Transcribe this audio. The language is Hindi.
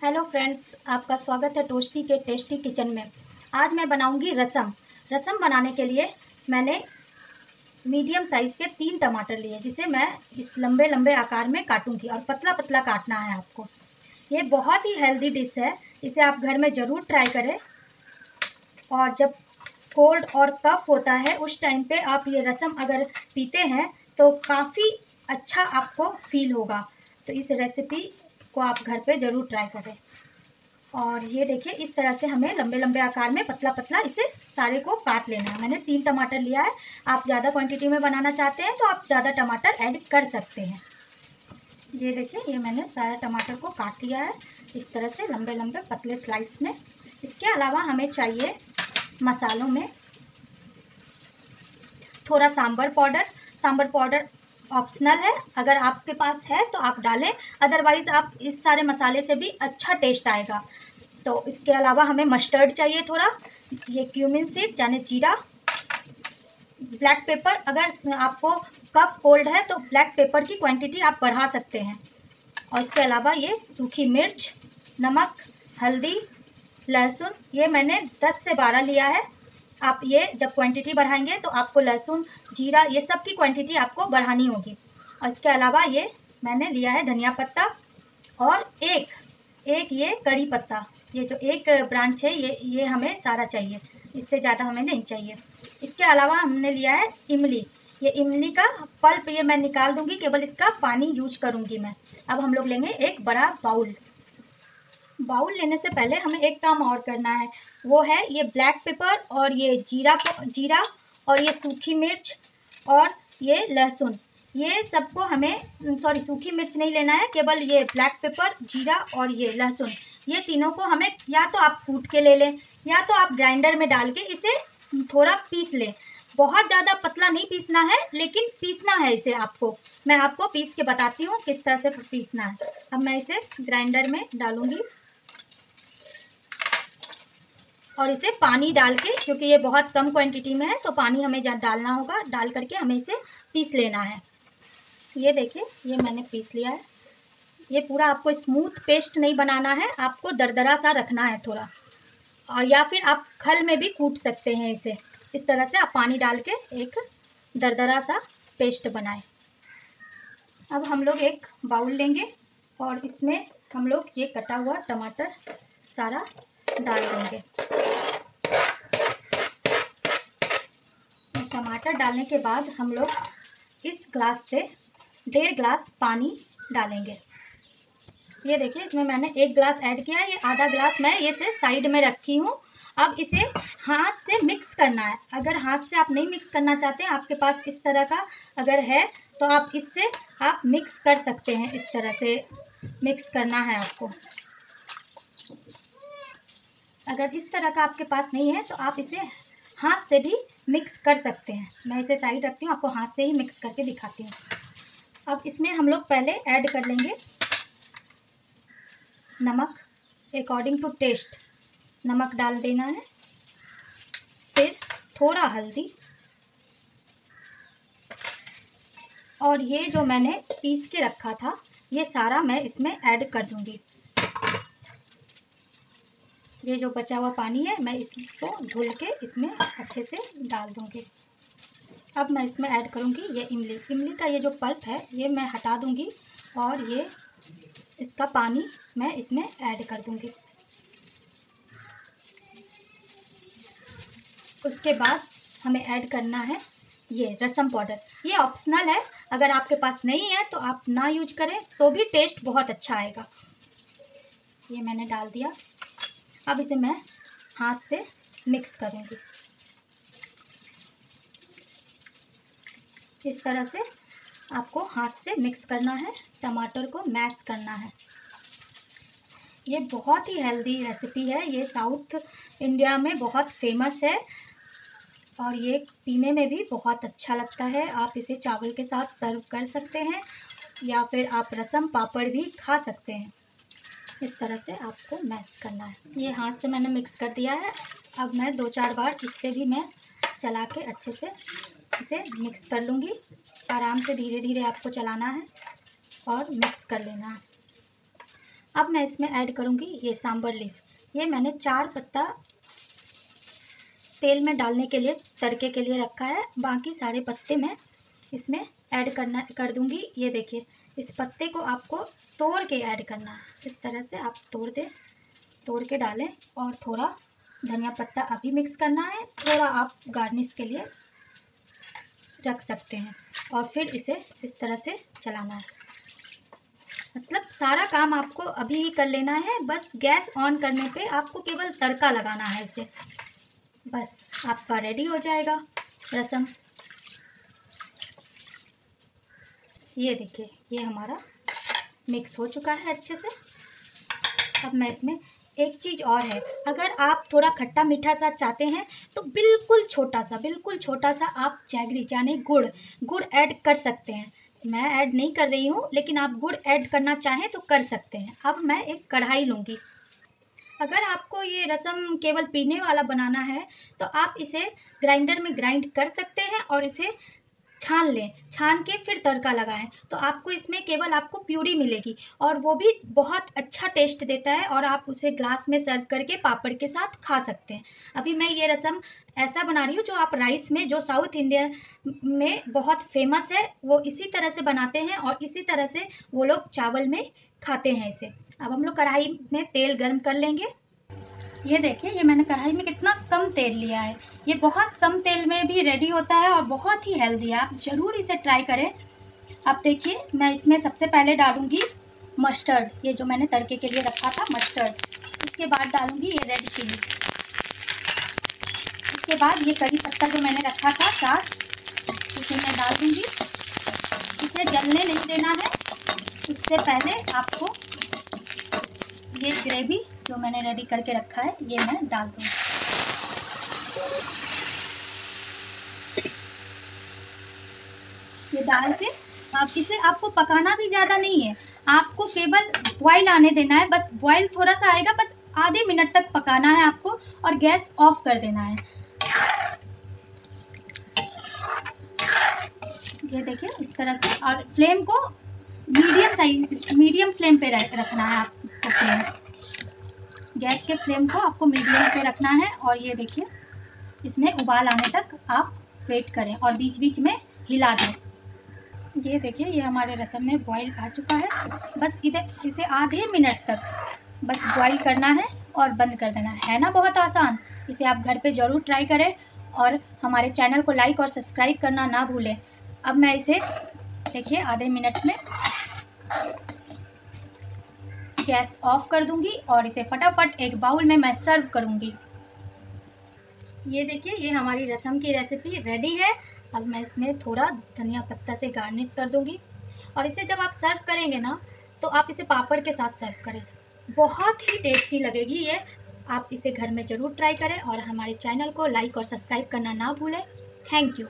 हेलो फ्रेंड्स आपका स्वागत है टोस्टी के टेस्टी किचन में। आज मैं बनाऊँगी रसम। रसम बनाने के लिए मैंने मीडियम साइज़ के तीन टमाटर लिए, जिसे मैं इस लंबे लंबे आकार में काटूँगी और पतला पतला काटना है आपको। ये बहुत ही हेल्दी डिश है। इसे आप घर में ज़रूर ट्राई करें। और जब कोल्ड और कफ होता है, उस टाइम पे आप ये रसम अगर पीते हैं तो काफ़ी अच्छा आपको फील होगा। तो इस रेसिपी को आप घर पे ज़रूर ट्राई करें। और ये देखिए, इस तरह से हमें लंबे लंबे आकार में पतला पतला इसे सारे को काट लेना है। मैंने तीन टमाटर लिया है। आप ज़्यादा क्वांटिटी में बनाना चाहते हैं तो आप ज़्यादा टमाटर ऐड कर सकते हैं। ये देखिए, ये मैंने सारा टमाटर को काट लिया है। इस तरह से लंबे लंबे पतले स्लाइस में। इसके अलावा हमें चाहिए मसालों में थोड़ा sambar powder. Sambar powder optional है। अगर आपके पास है तो आप डालें। अदरवाइज़ आप इस सारे मसाले से भी अच्छा टेस्ट आएगा। तो इसके अलावा हमें मस्टर्ड चाहिए थोड़ा। ये क्यूमिन सीड यानी जीरा। ब्लैक पेपर अगर आपको कफ कोल्ड है तो ब्लैक पेपर की क्वांटिटी आप बढ़ा सकते हैं। और इसके अलावा ये सूखी मिर्च, नमक, हल्दी, लहसुन, ये मैंने 10 से 12 लिया है। आप ये जब क्वांटिटी बढ़ाएँगे तो आपको लहसुन, जीरा, ये सब की क्वांटिटी आपको बढ़ानी होगी। और इसके अलावा ये मैंने लिया है धनिया पत्ता और एक एक ये कड़ी पत्ता। ये जो एक ब्रांच है, ये ये हमें सारा चाहिए। इससे ज़्यादा हमें नहीं चाहिए। इसके अलावा हमने लिया है इमली। ये इमली का पल्प ये मैं निकाल दूँगी, केवल इसका पानी यूज़ करूँगी मैं। अब हम लोग लेंगे एक बड़ा बाउल। बाउल लेने से पहले हमें एक काम और करना है। वो है ये ब्लैक पेपर और ये जीरा जीरा और ये सूखी मिर्च और ये लहसुन। ये सबको हमें, सॉरी, सूखी मिर्च नहीं लेना है, केवल ये ब्लैक पेपर, जीरा और ये लहसुन। ये तीनों को हमें या तो आप फूट के ले लें, या तो आप ग्राइंडर में डाल के इसे थोड़ा पीस लें। बहुत ज़्यादा पतला नहीं पीसना है, लेकिन पीसना है इसे आपको। मैं आपको पीस के बताती हूँ किस तरह से पीसना है। अब मैं इसे ग्राइंडर में डालूँगी। और इसे पानी डाल के, क्योंकि ये बहुत कम क्वांटिटी में है तो पानी हमें जहाँ डालना होगा, डाल करके हमें इसे पीस लेना है। ये देखिए, ये मैंने पीस लिया है। ये पूरा आपको स्मूथ पेस्ट नहीं बनाना है, आपको दरदरा सा रखना है थोड़ा। और या फिर आप खल में भी कूट सकते हैं इसे। इस तरह से आप पानी डाल के एक दरदरा सा पेस्ट बनाए। अब हम लोग एक बाउल लेंगे और इसमें हम लोग ये कटा हुआ टमाटर सारा डाल देंगे। टमाटर डालने के बाद हम लोग इस ग्लास से डेढ़ ग्लास पानी डालेंगे। ये देखिए, इसमें मैंने एक ग्लास ऐड किया ये आधा ग्लास मैं ये से साइड में रखी हूँ। अब इसे हाथ से मिक्स करना है। अगर हाथ से आप नहीं मिक्स करना चाहते, आपके पास इस तरह का अगर है तो आप इससे आप मिक्स कर सकते हैं, इस तरह से मिक्स करना है आपको। अगर इस तरह का आपके पास नहीं है तो आप इसे हाथ से भी मिक्स कर सकते हैं। मैं इसे साइड रखती हूँ, आपको हाथ से ही मिक्स करके दिखाती हूँ। अब इसमें हम लोग पहले ऐड कर लेंगे नमक अकॉर्डिंग टू टेस्ट नमक डाल देना है, फिर थोड़ा हल्दी। और ये जो मैंने पीस के रखा था, ये सारा मैं इसमें ऐड कर दूँगी। ये जो बचा हुआ पानी है, मैं इसको धुल के इसमें अच्छे से डाल दूँगी। अब मैं इसमें ऐड करूँगी ये इमली। इमली का ये जो पल्प है, ये मैं हटा दूँगी और ये इसका पानी मैं इसमें ऐड कर दूँगी। उसके बाद हमें ऐड करना है ये रसम पाउडर। ये ऑप्शनल है, अगर आपके पास नहीं है तो आप ना यूज़ करें तो भी टेस्ट बहुत अच्छा आएगा। ये मैंने डाल दिया। अब इसे मैं हाथ से मिक्स करूँगी। इस तरह से आपको हाथ से मिक्स करना है, टमाटर को मैश करना है। ये बहुत ही हेल्दी रेसिपी है। ये साउथ इंडिया में बहुत फ़ेमस है और ये पीने में भी बहुत अच्छा लगता है। आप इसे चावल के साथ सर्व कर सकते हैं या फिर आप रसम पापड़ भी खा सकते हैं। इस तरह से आपको मैश करना है। ये हाथ से मैंने मिक्स कर दिया है। अब मैं दो चार बार इससे भी मैं चला के अच्छे से इसे मिक्स कर लूँगी। आराम से धीरे धीरे आपको चलाना है और मिक्स कर लेना है। अब मैं इसमें ऐड करूँगी ये सांबर लीफ ये मैंने चार पत्ता तेल में डालने के लिए, तड़के के लिए रखा है। बाकी सारे पत्ते मैं इसमें ऐड करना, कर दूँगी। ये देखिए, इस पत्ते को आपको तोड़ के ऐड करना है। इस तरह से आप तोड़ दें, तोड़ के डालें और थोड़ा धनिया पत्ता अभी मिक्स करना है। थोड़ा आप गार्निश के लिए रख सकते हैं और फिर इसे इस तरह से चलाना है। मतलब सारा काम आपको अभी ही कर लेना है। बस गैस ऑन करने पे आपको केवल तड़का लगाना है इसे। बस आपका रेडी हो जाएगा। रसम ये देखिए, ये हमारा मिक्स हो चुका है अच्छे से। अब मैं इसमें एक चीज़ और है। अगर आप थोड़ा खट्टा मीठा सा चाहते हैं तो बिल्कुल छोटा सा, बिल्कुल छोटा सा आप जैगरी यानी गुड़ गुड़ ऐड कर सकते हैं। मैं ऐड नहीं कर रही हूँ, लेकिन आप गुड़ ऐड करना चाहें तो कर सकते हैं। अब मैं एक कढ़ाई लूँगी। अगर आपको ये रसम केवल पीने वाला बनाना है तो आप इसे ग्राइंडर में ग्राइंड कर सकते हैं और इसे छान लें, छान के फिर तड़का लगाएँ तो आपको इसमें केवल आपको प्यूरी मिलेगी और वो भी बहुत अच्छा टेस्ट देता है और आप उसे ग्लास में सर्व करके पापड़ के साथ खा सकते हैं। अभी मैं ये रसम ऐसा बना रही हूँ जो आप राइस में, जो साउथ इंडिया में बहुत फ़ेमस है, वो इसी तरह से बनाते हैं और इसी तरह से वो लोग चावल में खाते हैं इसे। अब हम लोग कढ़ाई में तेल गर्म कर लेंगे। ये देखिए, ये मैंने कढ़ाई में कितना कम तेल लिया है। ये बहुत कम तेल में भी रेडी होता है और बहुत ही हेल्दी है। आप ज़रूर इसे ट्राई करें। अब देखिए, मैं इसमें सबसे पहले डालूँगी मस्टर्ड ये जो मैंने तड़के के लिए रखा था मस्टर्ड इसके बाद डालूँगी ये रेड चिली इसके बाद ये करी पत्ता जो मैंने रखा था साथ इसे मैं डाल दूँगी। इसे जलने नहीं देना है। उससे पहले आपको ये ग्रेवी जो मैंने रेडी करके रखा है, ये मैं डाल दूँगी। ये डाल के आप इसे, आपको पकाना भी ज़्यादा नहीं है। आपको केवल बॉयल आने देना है, बस बॉयल थोड़ा सा आएगा, बस आधे मिनट तक पकाना है आपको और गैस ऑफ़ कर देना है। ये देखिए, इस तरह से, और फ्लेम को मीडियम साइज़ मीडियम फ्लेम पे रखना है आपको फ्लेम गैस के फ्लेम को आपको मीडियम पे रखना है और ये देखिए, इसमें उबाल आने तक आप वेट करें और बीच बीच में हिला दें। ये देखिए, ये हमारे रसम में बॉईल आ चुका है। बस इधर, इसे आधे मिनट तक बस बॉईल करना है और बंद कर देना है। ना? बहुत आसान। इसे आप घर पे ज़रूर ट्राई करें और हमारे चैनल को लाइक और सब्सक्राइब करना ना भूलें। अब मैं इसे, देखिए, आधे मिनट में गैस ऑफ़ कर दूँगी और इसे फटाफट एक बाउल में मैं सर्व करूँगी। ये देखिए, ये हमारी रसम की रेसिपी रेडी है। अब मैं इसमें थोड़ा धनिया पत्ता से गार्निश कर दूँगी। और इसे जब आप सर्व करेंगे ना तो आप इसे पापड़ के साथ सर्व करें। बहुत ही टेस्टी लगेगी ये। आप इसे घर में ज़रूर ट्राई करें और हमारे चैनल को लाइक और सब्सक्राइब करना ना भूलें। Thank you